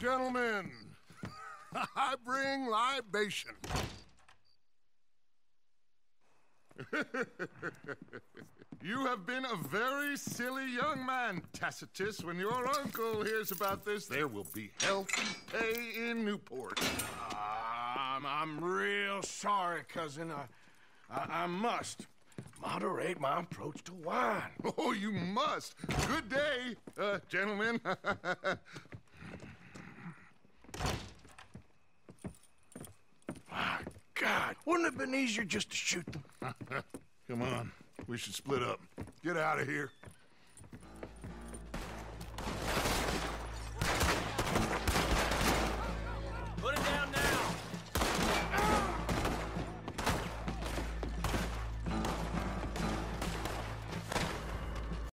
gentlemen, I bring libation. you have been a very silly young man, Tacitus. When your uncle hears about this, there will be health and pay in Newport. I'm, I'm real sorry, cousin. I, I, I must moderate my approach to wine. Oh, you must. Good day, uh, gentlemen. My God, wouldn't it have been easier just to shoot them? Come on, we should split up. Get out of here.